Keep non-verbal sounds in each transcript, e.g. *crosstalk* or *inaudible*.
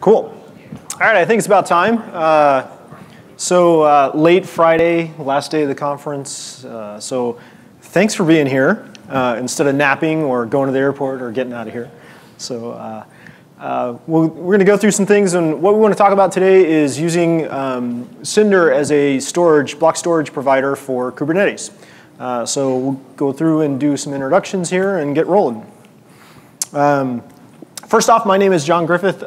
Cool. All right, I think it's about time. Uh, so uh, late Friday, last day of the conference. Uh, so thanks for being here uh, instead of napping or going to the airport or getting out of here. So uh, uh, we are going to go through some things, and what we want to talk about today is using um, Cinder as a storage block storage provider for Kubernetes. so we'll go through and do some introductions here and get rolling. Um, first off, my name is John Griffith.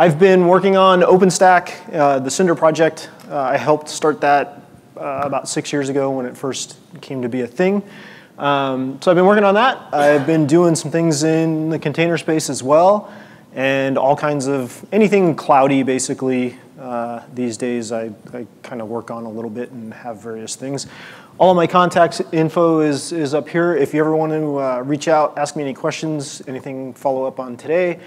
I've been working on OpenStack, uh, the Cinder project. Uh, I helped start that uh, about six years ago when it first came to be a thing. Um, so I've been working on that. I've been doing some things in the container space as well, and all kinds of anything cloudy basically. Uh, these days, I, I kind of work on a little bit and have various things. All my contact info is, is up here. If you ever want to uh, reach out, ask me any questions, anything follow up on today,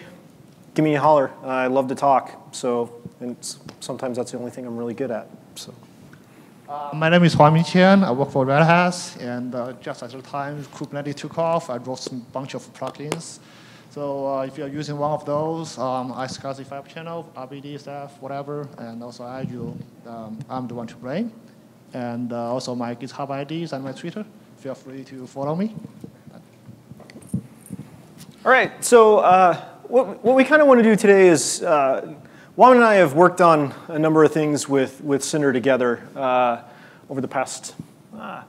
give me a holler. Uh, I love to talk. So, and sometimes that's the only thing I'm really good at. So. Uh, my name is Huamin Chen. I work for Red Hat, and uh, just at the time Kubernetes took off, I wrote a bunch of plugins. So uh, if you're using one of those, um, iSCSI fiber channel, RBD stuff, whatever, and also Azure, um, I'm the one to blame. And uh, also my GitHub IDs and my Twitter. Feel free to follow me. All right, so uh, what, what we kind of want to do today is, uh, Juan and I have worked on a number of things with, with Cinder together uh, over the past uh,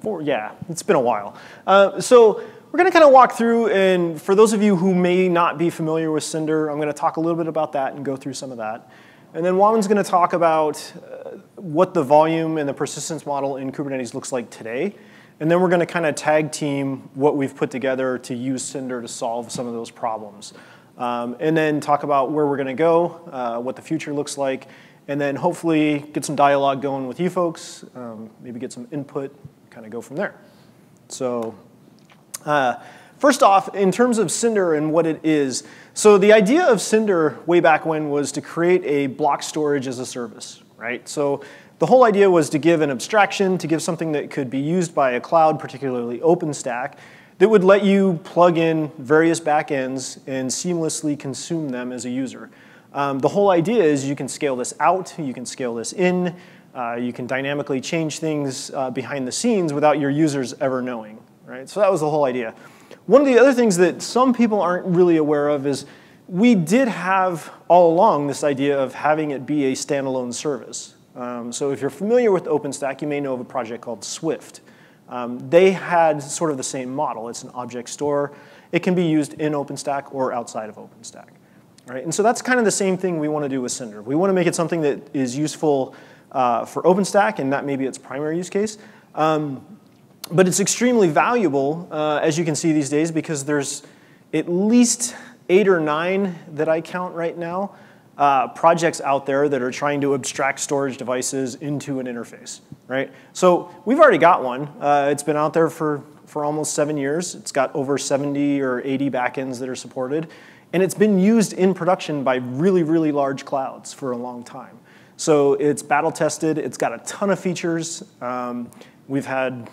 four, yeah, it's been a while. Uh, so we're going to kind of walk through, and for those of you who may not be familiar with Cinder, I'm going to talk a little bit about that and go through some of that. And then Huamin's going to talk about uh, what the volume and the persistence model in Kubernetes looks like today. And then we're going to kind of tag team what we've put together to use Cinder to solve some of those problems. Um, and then talk about where we're going to go, uh, what the future looks like, and then hopefully get some dialogue going with you folks, um, maybe get some input, kind of go from there. So uh, first off, in terms of Cinder and what it is, so the idea of Cinder way back when was to create a block storage as a service, right? So the whole idea was to give an abstraction, to give something that could be used by a cloud, particularly OpenStack, that would let you plug in various backends and seamlessly consume them as a user. Um, the whole idea is you can scale this out, you can scale this in, uh, you can dynamically change things uh, behind the scenes without your users ever knowing, right? So that was the whole idea. One of the other things that some people aren't really aware of is we did have all along this idea of having it be a standalone service. Um, so if you're familiar with OpenStack, you may know of a project called Swift. Um, they had sort of the same model. It's an object store. It can be used in OpenStack or outside of OpenStack. Right? And so that's kind of the same thing we want to do with Cinder. We want to make it something that is useful uh, for OpenStack, and that may be its primary use case. Um, but it's extremely valuable, uh, as you can see these days, because there's at least eight or nine that I count right now uh, projects out there that are trying to abstract storage devices into an interface, right? So we've already got one. Uh, it's been out there for, for almost seven years. It's got over 70 or 80 backends that are supported. And it's been used in production by really, really large clouds for a long time. So it's battle tested. It's got a ton of features. Um, we've had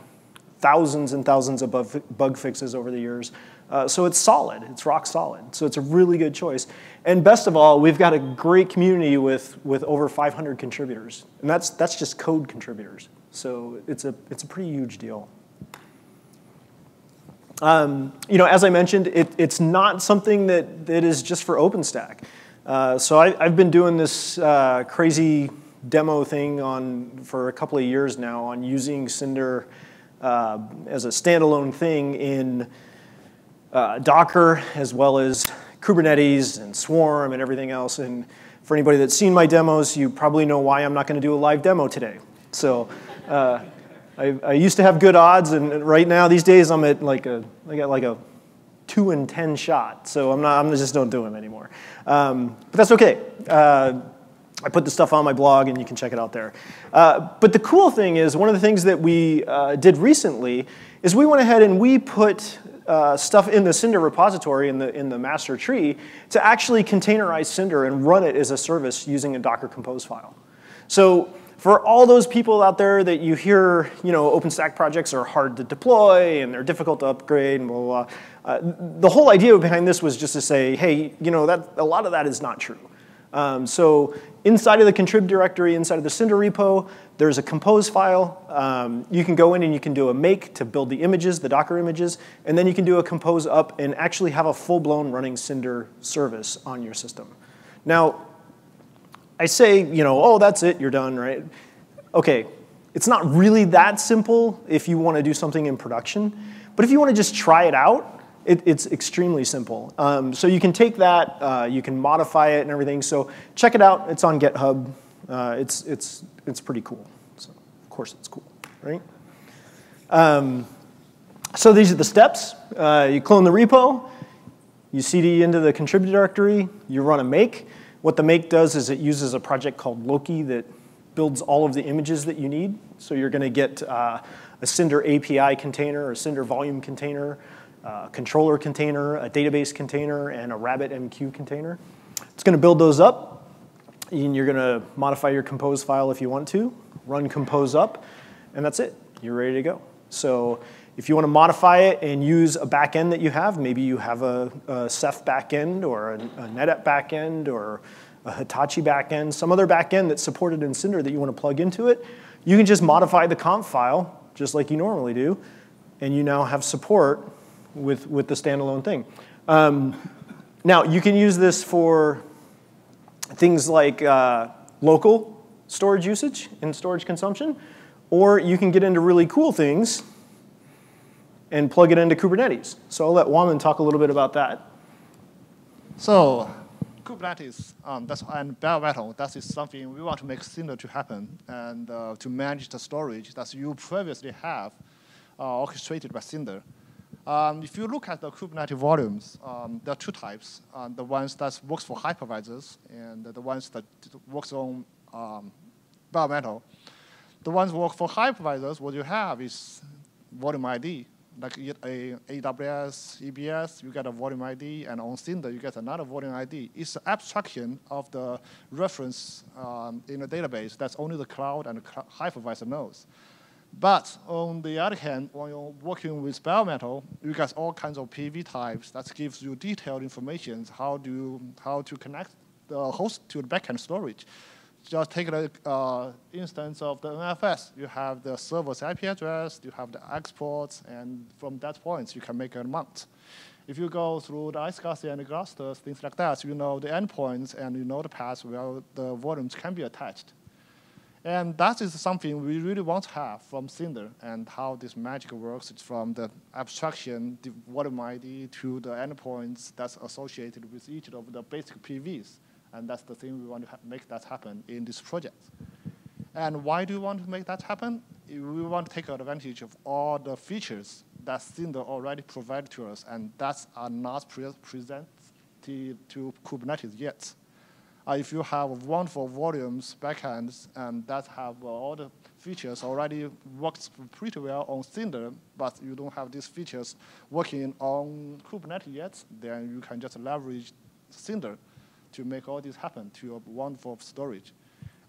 thousands and thousands of bug fixes over the years. Uh, so it's solid, it's rock solid. So it's a really good choice. And best of all, we've got a great community with, with over 500 contributors. And that's, that's just code contributors. So it's a, it's a pretty huge deal. Um, you know, as I mentioned, it, it's not something that, that is just for OpenStack. Uh, so I, have been doing this uh, crazy demo thing on, for a couple of years now on using Cinder uh, as a standalone thing in uh, Docker as well as Kubernetes and Swarm and everything else. And for anybody that's seen my demos, you probably know why I'm not going to do a live demo today. So uh, I, I, used to have good odds, and right now these days I'm at like a I got like a two in ten shot. So I'm not I'm just don't do them anymore. Um, but that's okay. Uh, I put the stuff on my blog, and you can check it out there. Uh, but the cool thing is, one of the things that we uh, did recently is we went ahead and we put uh, stuff in the Cinder repository in the, in the master tree to actually containerize Cinder and run it as a service using a Docker Compose file. So for all those people out there that you hear, you know, OpenStack projects are hard to deploy and they're difficult to upgrade and blah, blah, blah. Uh, the whole idea behind this was just to say, hey, you know, that, a lot of that is not true. Um, so inside of the contrib directory, inside of the Cinder repo, there's a compose file. Um, you can go in and you can do a make to build the images, the Docker images, and then you can do a compose up and actually have a full-blown running Cinder service on your system. Now, I say, you know, oh, that's it, you're done, right? Okay, it's not really that simple if you want to do something in production, but if you want to just try it out, it, it's extremely simple. Um, so you can take that, uh, you can modify it and everything. So check it out. It's on GitHub. Uh, it's, it's, it's pretty cool. So of course it's cool, right? Um, so these are the steps. Uh, you clone the repo. You cd into the contributor directory. You run a make. What the make does is it uses a project called Loci that builds all of the images that you need. So you're going to get uh, a Cinder API container, a Cinder volume container, a controller container, a database container, and a RabbitMQ container. It's going to build those up. And you're going to modify your compose file if you want to, run compose up, and that's it. You're ready to go. So if you want to modify it and use a backend that you have, maybe you have a, a Ceph backend or a, a NetApp backend or a Hitachi backend, some other backend that's supported in Cinder that you want to plug into it, you can just modify the conf file just like you normally do, and you now have support with, with the standalone thing. Um, now, you can use this for things like uh, local storage usage and storage consumption, or you can get into really cool things and plug it into Kubernetes. So I'll let Huamin talk a little bit about that. So Kubernetes um, that's, and bare metal, that is something we want to make similar to happen and uh, to manage the storage that you previously have uh, orchestrated by Cinder. Um, if you look at the Kubernetes volumes, um, there are two types. Um, the ones that works for hypervisors and the ones that works on um, bare metal. The ones work for hypervisors, what you have is volume ID like a AWS, EBS, you get a volume ID, and on Cinder, you get another volume ID. It's an abstraction of the reference um, in a database that's only the cloud and the hypervisor knows. But on the other hand, when you're working with bare metal, you get all kinds of PV types that gives you detailed information how do how to connect the host to the backend storage just take the uh, instance of the NFS. You have the server's IP address, you have the exports, and from that point, you can make a mount. If you go through the iSCSI and the clusters, things like that, you know the endpoints and you know the paths where the volumes can be attached. And that is something we really want to have from Cinder and how this magic works from the abstraction, the volume ID, to the endpoints that's associated with each of the basic PVs. And that's the thing we want to make that happen in this project. And why do we want to make that happen? We want to take advantage of all the features that Cinder already provided to us, and that are not pre presented to Kubernetes yet. Uh, if you have wonderful volumes backends and that have all the features already works pretty well on Cinder, but you don't have these features working on Kubernetes yet, then you can just leverage Cinder to make all this happen to a wonderful storage.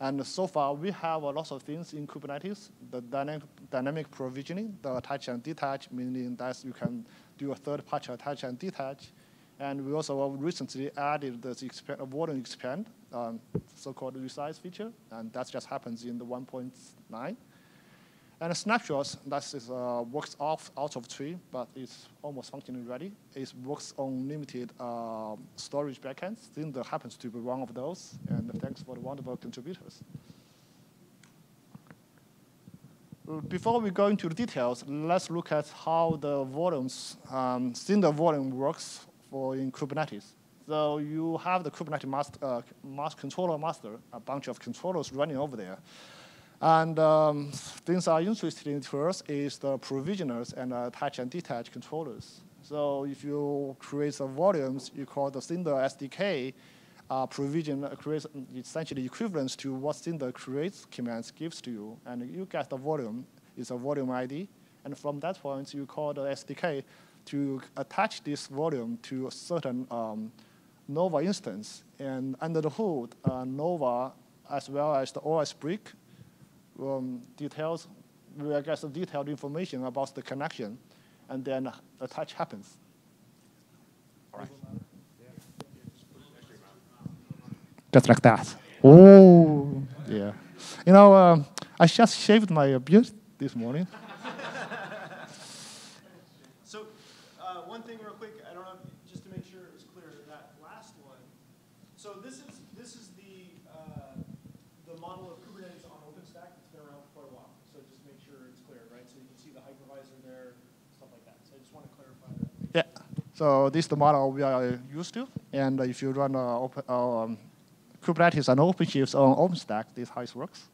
And so far, we have a lot of things in Kubernetes, the dynamic, dynamic provisioning, the attach and detach, meaning that you can do a third-party attach and detach. And we also recently added the expand, volume expand, um, so-called resize feature, and that just happens in the 1.9. And snapshots, that is, uh, works off out of tree, but it's almost functioning ready. It works on limited uh, storage backends. Cinder happens to be one of those. And thanks for the wonderful contributors. Before we go into the details, let's look at how the volumes, um, Cinder volume works for in Kubernetes. So you have the Kubernetes master, uh, master controller master, a bunch of controllers running over there. And um, things are interesting to us is the provisioners and attach and detach controllers. So if you create some volumes, you call the Cinder SDK uh, provision uh, creates essentially equivalent to what Cinder creates commands gives to you. And you get the volume, it's a volume ID. And from that point, you call the SDK to attach this volume to a certain um, Nova instance. And under the hood, uh, Nova, as well as the OS brick, um, details, we will get some detailed information about the connection, and then attach happens. All right. Just like that. Oh, yeah. You know, um, I just shaved my beard this morning. so, uh, one thing real quick, I don't know, just to make sure it was clear, that last one. So this is this is the uh, the model of Kubernetes on OpenStack. It's been around for quite a while. So just make sure it's clear, right? So you can see the hypervisor there, stuff like that. So I just want to clarify that. Yeah. So this is the model we are used to, and if you run uh, open, um, Kubernetes and OpenShift on OpenStack, this is how it works.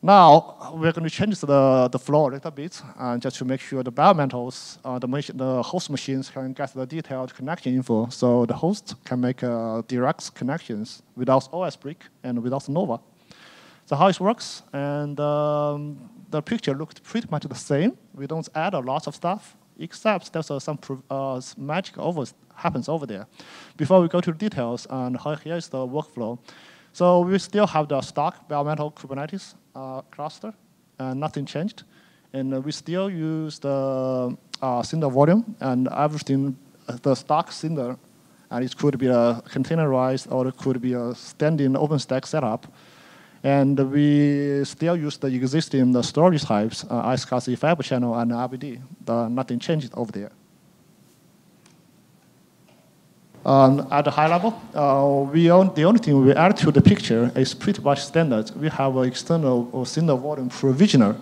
Now, we're going to change the, the flow a little bit uh, just to make sure the bare metals, uh, the, the host machines can get the detailed connection info so the host can make uh, direct connections without OSBrick and without Nova. So how it works, and um, the picture looked pretty much the same. We don't add a lot of stuff, except there's uh, some uh, magic over happens over there. Before we go to details, and here's the workflow. So we still have the stock bare metal Kubernetes uh, cluster, and nothing changed. And we still use the uh, Cinder volume and everything, uh, the stock Cinder, and it could be a containerized or it could be a standing OpenStack setup. And we still use the existing the storage types, uh, iSCSI fiber channel and RBD. The, nothing changed over there. Um, at a high level, uh, we own, the only thing we add to the picture is pretty much standard. We have an external or Cinder volume provisioner.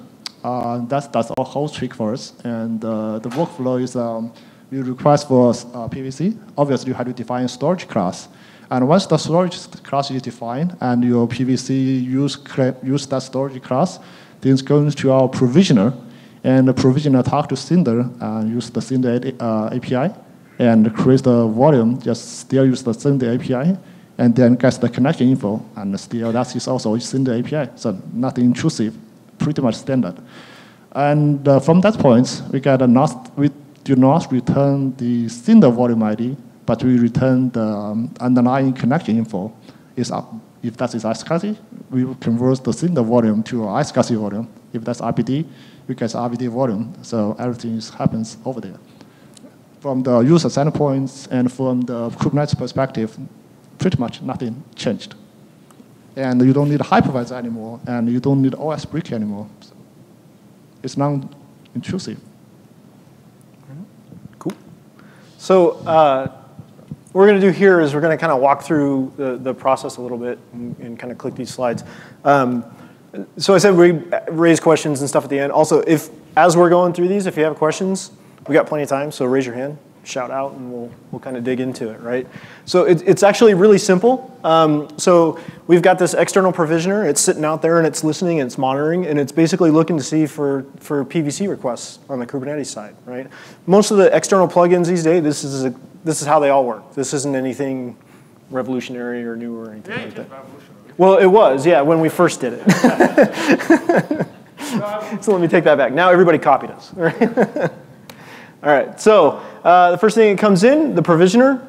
Uh, that's, that's a whole trick for us. And uh, the workflow is um, we request for uh, PVC. Obviously, you have to define storage class. And once the storage class is defined and your PVC use, use that storage class, then it goes to our provisioner. And the provisioner talk to Cinder and use the Cinder uh, API and create the volume, just still use the Cinder API, and then get the connection info, and still that is also Cinder API, so nothing intrusive, pretty much standard. And uh, from that point, we get a not, we do not return the Cinder volume ID, but we return the um, underlying connection info. Is up. If that is iSCSI, we will convert the Cinder volume to iSCSI volume. If that's RBD, we get RBD volume. So everything happens over there from the user standpoint and from the Kubernetes perspective, pretty much nothing changed. And you don't need a hypervisor anymore, and you don't need OSBrick anymore. So it's non-intrusive. Cool. So uh, what we're going to do here is we're going to kind of walk through the, the process a little bit and, and kind of click these slides. Um, so I said we raise questions and stuff at the end. Also, if as we're going through these, if you have questions, we got plenty of time, so raise your hand, shout out, and we'll, we'll kind of dig into it, right? So it, it's actually really simple. Um, so we've got this external provisioner. It's sitting out there, and it's listening, and it's monitoring, and it's basically looking to see for, for PVC requests on the Kubernetes side, right? Most of the external plugins these days, this is, a, this is how they all work. This isn't anything revolutionary or new or anything like that. Well, it was, yeah, when we first did it. *laughs* so let me take that back. Now everybody copied us, *laughs* right? All right, so uh, the first thing that comes in, the provisioner,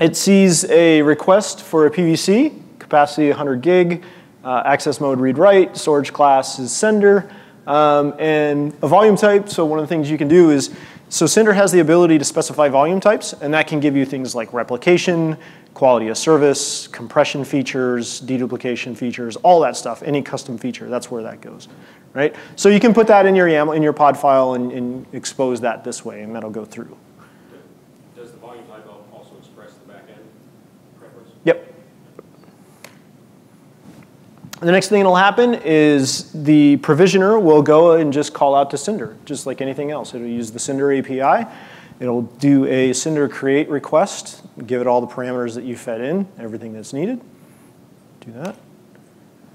it sees a request for a PVC, capacity 100 gig, uh, access mode read write, storage class is Cinder, um, and a volume type. So one of the things you can do is, so Cinder has the ability to specify volume types, and that can give you things like replication, quality of service, compression features, deduplication features, all that stuff, any custom feature, that's where that goes right? So you can put that in your YAML, in your pod file and, and expose that this way, and that'll go through. Does the volume type also express the backend preference? Yep. The next thing that'll happen is the provisioner will go and just call out to Cinder, just like anything else. It'll use the Cinder API. It'll do a Cinder create request, give it all the parameters that you fed in, everything that's needed. Do that.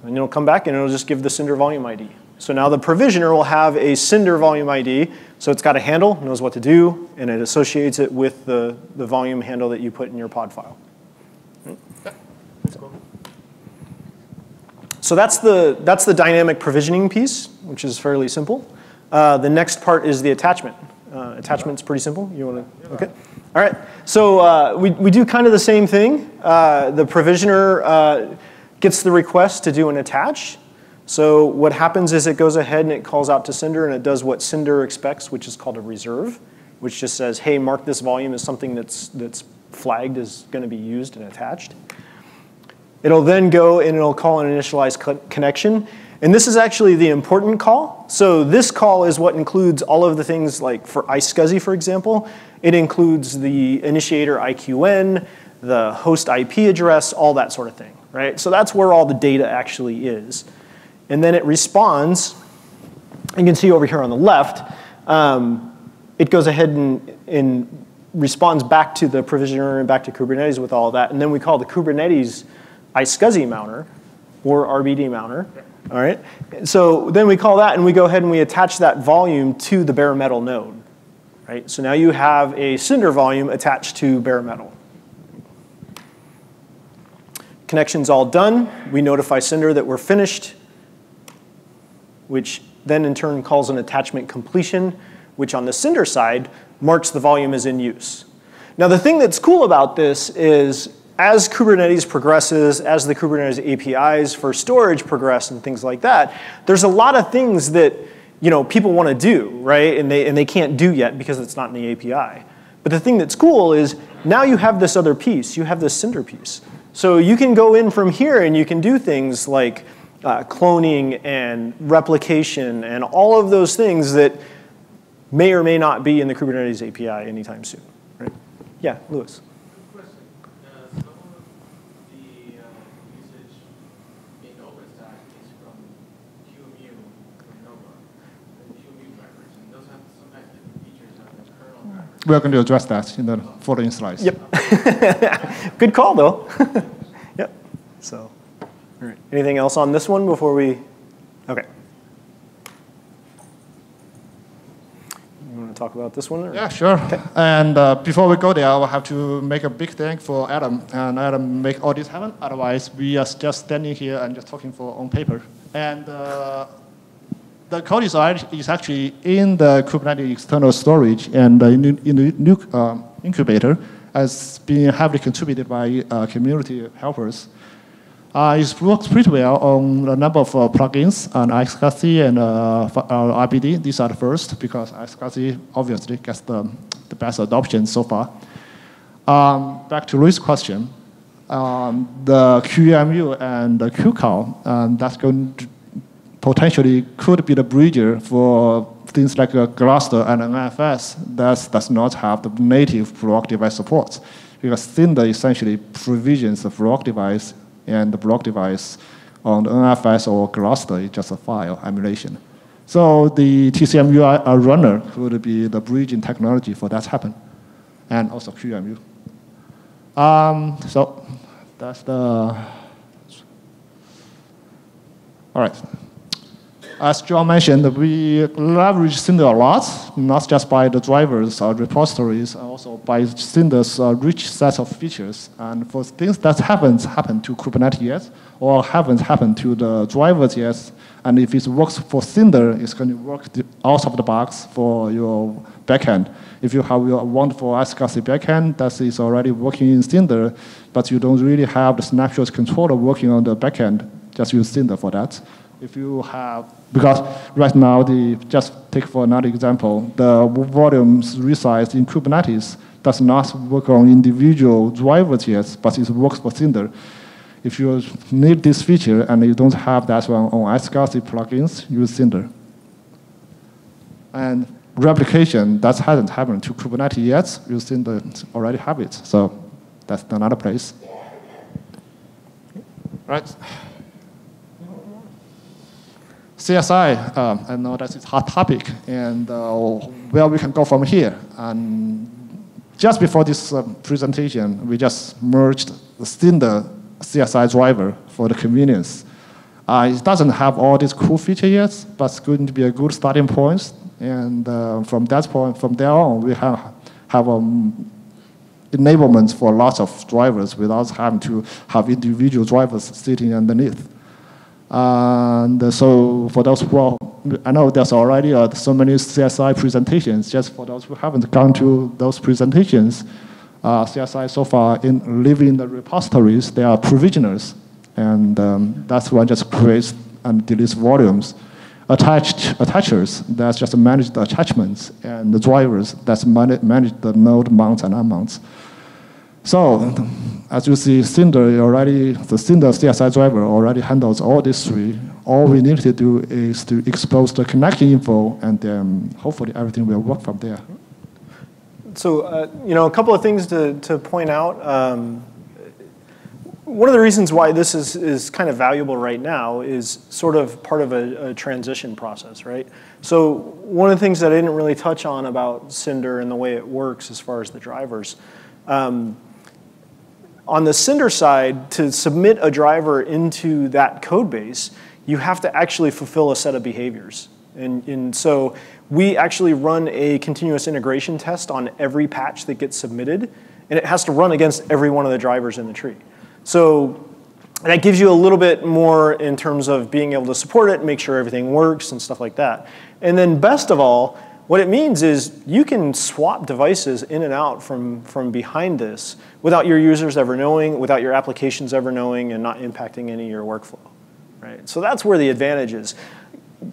And it'll come back and it'll just give the Cinder volume ID. So now the provisioner will have a Cinder volume ID. So it's got a handle, knows what to do, and it associates it with the, the volume handle that you put in your pod file. So that's the, that's the dynamic provisioning piece, which is fairly simple. Uh, the next part is the attachment. Uh, attachment's pretty simple. You want to? Okay. All right. So uh, we, we do kind of the same thing. Uh, the provisioner uh, gets the request to do an attach. So what happens is it goes ahead and it calls out to Cinder and it does what Cinder expects, which is called a reserve, which just says, hey, mark this volume as something that's, that's flagged as going to be used and attached. It'll then go and it'll call an initialized connection. And this is actually the important call. So this call is what includes all of the things like for iSCSI, for example. It includes the initiator IQN, the host IP address, all that sort of thing, right? So that's where all the data actually is. And then it responds. You can see over here on the left, um, it goes ahead and, and responds back to the provisioner and back to Kubernetes with all that. And then we call the Kubernetes iSCSI mounter or RBD mounter. All right. So then we call that and we go ahead and we attach that volume to the bare metal node. Right? So now you have a Cinder volume attached to bare metal. Connection's all done. We notify Cinder that we're finished, which then in turn calls an attachment completion, which on the Cinder side marks the volume as in use. Now the thing that's cool about this is as Kubernetes progresses, as the Kubernetes APIs for storage progress and things like that, there's a lot of things that you know, people want to do, right? And they, and they can't do yet because it's not in the API. But the thing that's cool is now you have this other piece. You have this Cinder piece. So you can go in from here and you can do things like uh, cloning and replication and all of those things that may or may not be in the Kubernetes API anytime soon. Right? Yeah, Lewis. We're going to address that in the following slides. Yep. *laughs* Good call, though. *laughs* yep. So, all right. Anything else on this one before we? Okay. You want to talk about this one? Or? Yeah, sure. Okay. And uh, before we go there, I will have to make a big thank for Adam, and Adam make all this happen. Otherwise, we are just standing here and just talking for on paper. And uh, the code is, is actually in the Kubernetes external storage and in, in the uh, incubator has been heavily contributed by uh, community helpers. Uh, it works pretty well on a number of uh, plugins on iSCSI and uh, uh RBD. These are the first because iSCSI obviously gets the, the best adoption so far. Um, back to Louis' question, um, the QEMU and the QCOW, um, that's going to potentially could be the bridge for things like a Gluster and an NFS that does not have the native block device support. Because Cinder essentially provisions the block device and the block device on NFS or Gluster is just a file emulation. So the TCMU runner could be the bridging technology for that happen, and also QEMU. Um, so that's the, all right. As John mentioned, we leverage Cinder a lot, not just by the drivers or repositories, also by Cinder's uh, rich set of features. And for things that haven't happened to Kubernetes yet, or haven't happened to the drivers yet, and if it works for Cinder, it's going to work out of the box for your backend. If you have your wonderful iSCSI backend that is already working in Cinder, but you don't really have the snapshot controller working on the backend, just use Cinder for that if you have, because right now, the, just take for another example, the volumes resize in Kubernetes does not work on individual drivers yet, but it works for Cinder. If you need this feature and you don't have that one on iSCSI plugins, use Cinder. And replication, that hasn't happened to Kubernetes yet, use Cinder already have it. So that's another place. Right. CSI, um, I know that's a hot topic, and uh, where we can go from here. And just before this uh, presentation, we just merged the Cinder CSI driver for the convenience. Uh, it doesn't have all these cool features yet, but it's going to be a good starting point. And uh, from that point, from there on, we have, have um, enablement for lots of drivers without having to have individual drivers sitting underneath. And so for those who, are, I know there's already uh, so many CSI presentations. Just for those who haven't gone to those presentations, uh, CSI so far in living the repositories, they are provisioners. and um, that's one just creates and deletes volumes. Attached attachers, that's just manage the attachments, and the drivers, that's manage, manage the node mounts and unmounts. So, as you see, Cinder already, the Cinder CSI driver already handles all these three. All we need to do is to expose the connection info, and then hopefully everything will work from there. So, uh, you know, a couple of things to, to point out. Um, one of the reasons why this is, is kind of valuable right now is sort of part of a, a, transition process, right? So one of the things that I didn't really touch on about Cinder and the way it works as far as the drivers, um, on the Cinder side, to submit a driver into that code base, you have to actually fulfill a set of behaviors. And, and so we actually run a continuous integration test on every patch that gets submitted, and it has to run against every one of the drivers in the tree. So that gives you a little bit more in terms of being able to support it, make sure everything works and stuff like that. And then best of all, what it means is you can swap devices in and out from, from behind this without your users ever knowing, without your applications ever knowing, and not impacting any of your workflow. Right? So that's where the advantage is.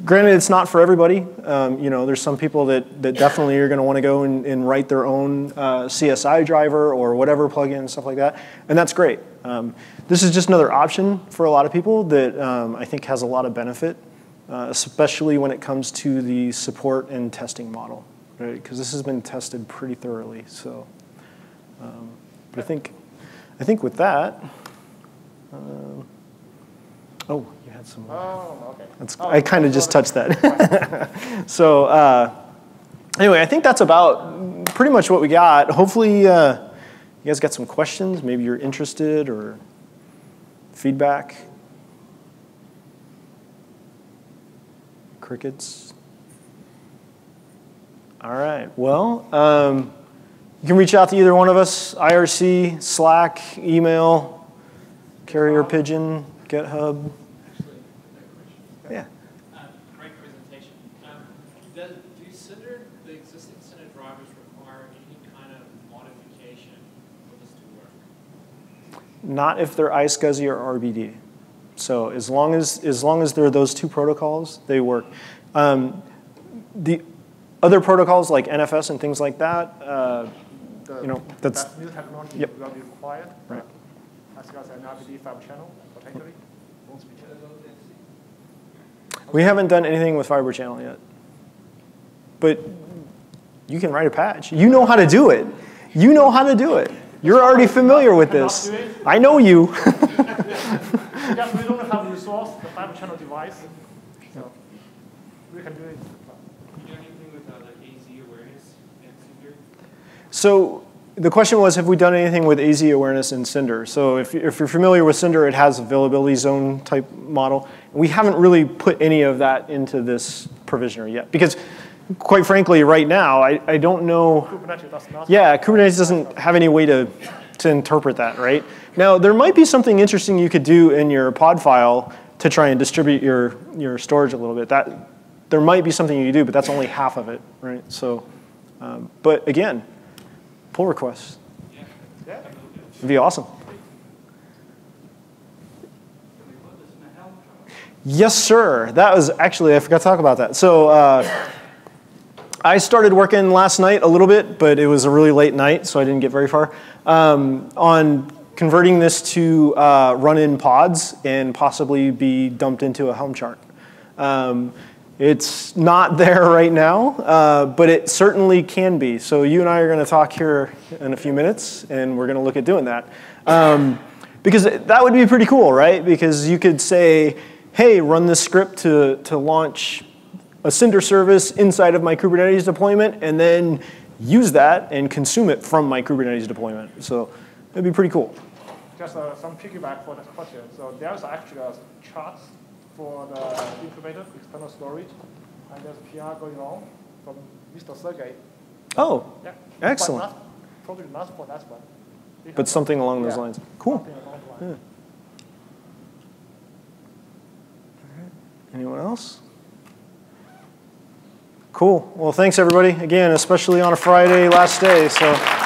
Granted, it's not for everybody. Um, you know, there's some people that, that definitely are going to want to go and, and, write their own uh, CSI driver or whatever plugin and stuff like that, and that's great. Um, this is just another option for a lot of people that um, I think has a lot of benefit, uh, especially when it comes to the support and testing model, right? Because this has been tested pretty thoroughly. So, um, but I think, I think with that, uh, oh had some. Oh, okay. That's, oh, I kind of just touched that. *laughs* so uh, anyway, I think that's about pretty much what we got. Hopefully, uh, you guys got some questions. Maybe you're interested or feedback. Crickets. All right. Well, um, you can reach out to either one of us: IRC, Slack, email, carrier uh-huh. pigeon, GitHub. Yeah. Uh, great presentation. Um, does, do Cinder, the existing Cinder drivers require any kind of modification for this to work? Not if they're iSCSI or RBD. So as long as, as long as there are those two protocols, they work. Um, the other protocols like NFS and things like that, uh, the, you know, that's, that new technology yep. will be required. Right. RBD fiber channel, potentially. We haven't done anything with Fiber Channel yet. But you can write a patch. You know how to do it. You know how to do it. You're already familiar with this. I know you. *laughs* Just we don't have resource, the fiber channel device. So we can do it. You do anything with uh, like AZ awareness and Cinder? So the question was, have we done anything with AZ awareness in Cinder? So if, if you're familiar with Cinder, it has availability zone type model. We haven't really put any of that into this provisioner yet because quite frankly, right now, I, I don't know. Kubernetes does not. Yeah, Kubernetes doesn't have any way to, to interpret that, right? Now, there might be something interesting you could do in your pod file to try and distribute your, your storage a little bit. That, there might be something you do, but that's only half of it, right? So, um, but again, pull requests. Yeah. It'd be awesome. Yes, sir. That was actually, I forgot to talk about that. So uh, I started working last night a little bit, but it was a really late night, so I didn't get very far, um, on converting this to uh, run in pods and possibly be dumped into a Helm chart. Um, it's not *laughs* there right now, uh, but it certainly can be. So you and I are going to talk here in a few minutes, and we're going to look at doing that. Um, because that would be pretty cool, right? Because you could say, hey, run this script to, to launch a Cinder service inside of my Kubernetes deployment, and then use that and consume it from my Kubernetes deployment. So that'd be pretty cool. Just uh, some piggyback for that question. So there's actually a chart for the incubator, external storage, and there's PR going on from Mr. Sergey. Oh, yeah. excellent. But not, probably not for that one. But something along yeah, those lines. Cool. Yeah. Anyone else? Cool. Well, thanks everybody. Again, especially on a Friday, last day. So.